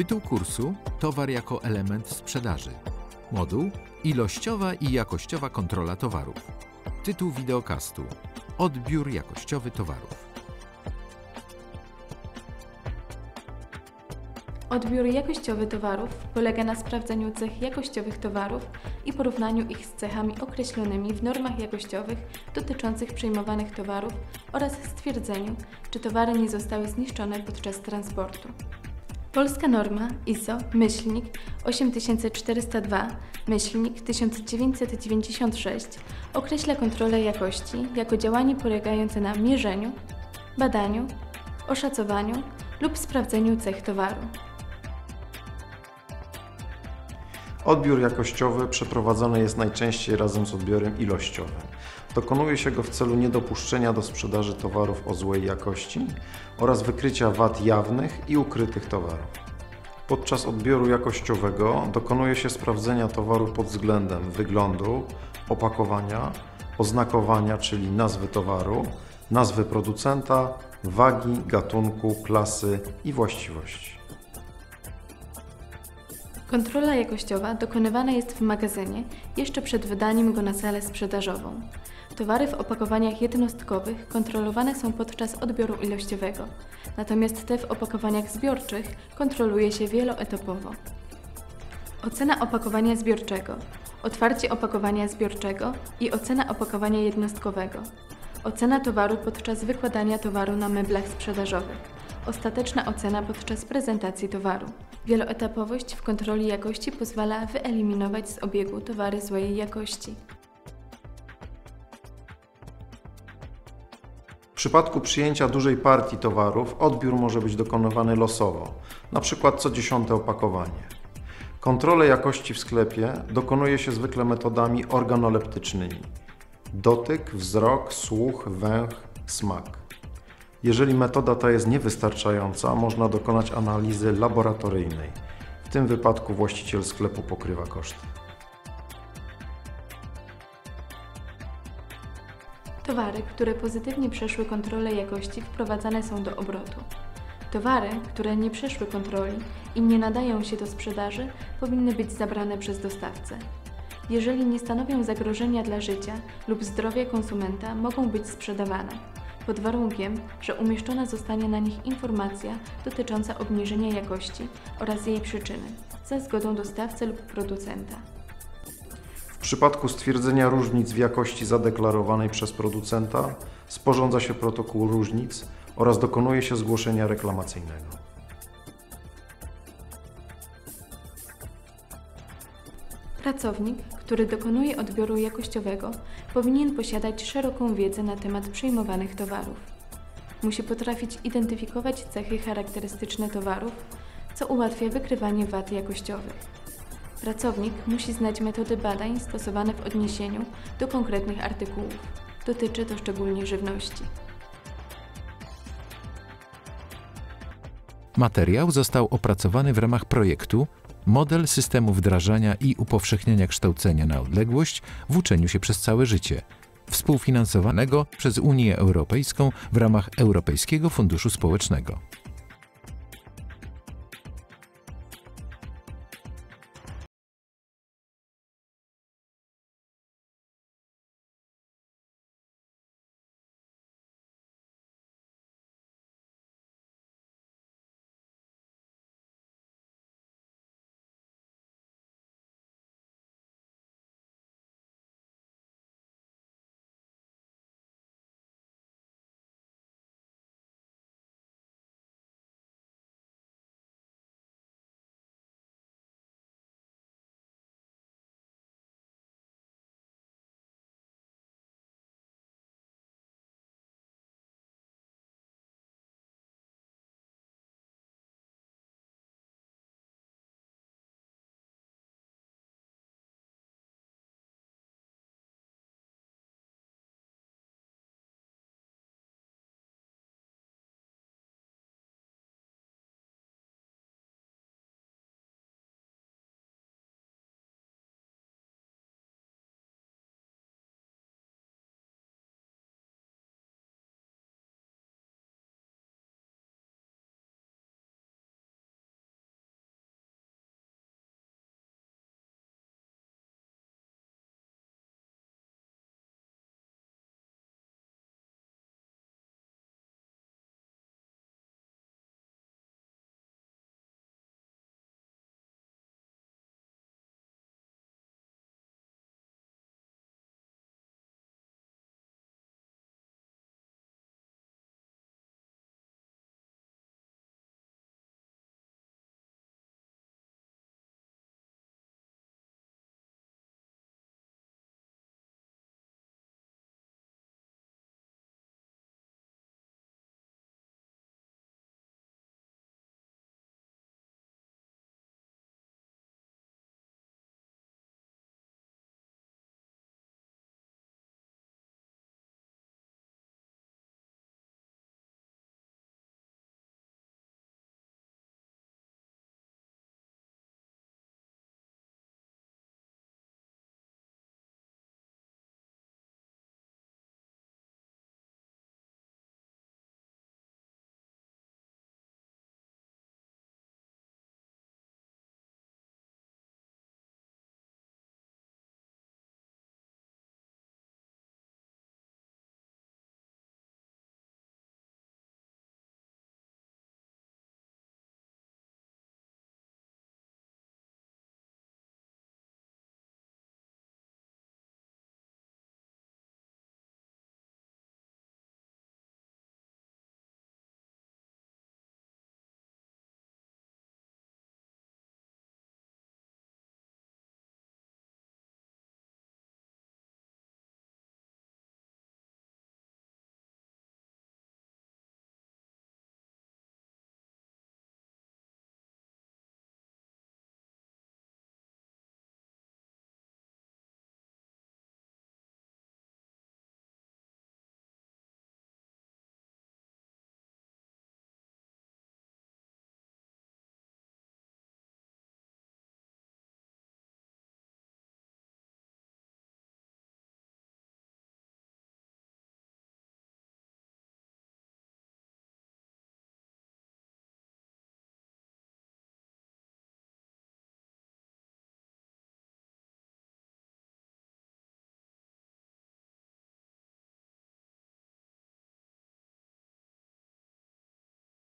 Tytuł kursu Towar jako element sprzedaży. Moduł Ilościowa i jakościowa kontrola towarów. Tytuł wideokastu Odbiór jakościowy towarów. Odbiór jakościowy towarów polega na sprawdzeniu cech jakościowych towarów i porównaniu ich z cechami określonymi w normach jakościowych dotyczących przyjmowanych towarów oraz stwierdzeniu, czy towary nie zostały zniszczone podczas transportu. Polska norma ISO myślnik 8402 myślnik 1996 określa kontrolę jakości jako działanie polegające na mierzeniu, badaniu, oszacowaniu lub sprawdzeniu cech towaru. Odbiór jakościowy przeprowadzany jest najczęściej razem z odbiorem ilościowym. Dokonuje się go w celu niedopuszczenia do sprzedaży towarów o złej jakości oraz wykrycia wad jawnych i ukrytych towarów. Podczas odbioru jakościowego dokonuje się sprawdzenia towaru pod względem wyglądu, opakowania, oznakowania, czyli nazwy towaru, nazwy producenta, wagi, gatunku, klasy i właściwości. Kontrola jakościowa dokonywana jest w magazynie jeszcze przed wydaniem go na salę sprzedażową. Towary w opakowaniach jednostkowych kontrolowane są podczas odbioru ilościowego, natomiast te w opakowaniach zbiorczych kontroluje się wieloetapowo. Ocena opakowania zbiorczego, otwarcie opakowania zbiorczego i ocena opakowania jednostkowego. Ocena towaru podczas wykładania towaru na meblach sprzedażowych. Ostateczna ocena podczas prezentacji towaru. Wieloetapowość w kontroli jakości pozwala wyeliminować z obiegu towary złej jakości. W przypadku przyjęcia dużej partii towarów odbiór może być dokonywany losowo, np. co dziesiąte opakowanie. Kontrolę jakości w sklepie dokonuje się zwykle metodami organoleptycznymi. Dotyk, wzrok, słuch, węch, smak. Jeżeli metoda ta jest niewystarczająca, można dokonać analizy laboratoryjnej. W tym wypadku właściciel sklepu pokrywa koszty. Towary, które pozytywnie przeszły kontrolę jakości, wprowadzane są do obrotu. Towary, które nie przeszły kontroli i nie nadają się do sprzedaży, powinny być zabrane przez dostawcę. Jeżeli nie stanowią zagrożenia dla życia lub zdrowia konsumenta, mogą być sprzedawane, pod warunkiem, że umieszczona zostanie na nich informacja dotycząca obniżenia jakości oraz jej przyczyny, za zgodą dostawcy lub producenta. W przypadku stwierdzenia różnic w jakości zadeklarowanej przez producenta sporządza się protokół różnic oraz dokonuje się zgłoszenia reklamacyjnego. Pracownik, który dokonuje odbioru jakościowego, powinien posiadać szeroką wiedzę na temat przyjmowanych towarów. Musi potrafić identyfikować cechy charakterystyczne towarów, co ułatwia wykrywanie wad jakościowych. Pracownik musi znać metody badań stosowane w odniesieniu do konkretnych artykułów. Dotyczy to szczególnie żywności. Materiał został opracowany w ramach projektu model systemu wdrażania i upowszechniania kształcenia na odległość w uczeniu się przez całe życie, współfinansowanego przez Unię Europejską w ramach Europejskiego Funduszu Społecznego.